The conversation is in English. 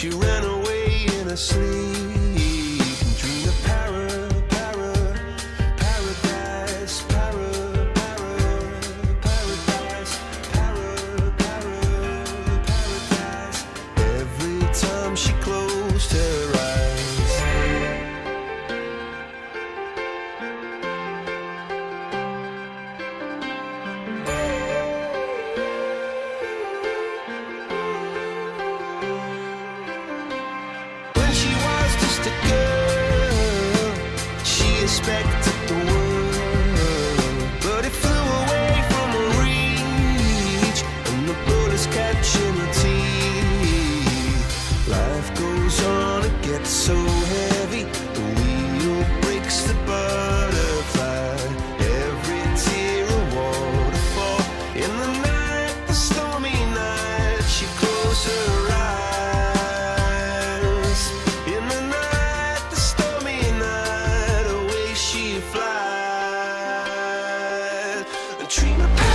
She ran away in her sleep. respect. dream about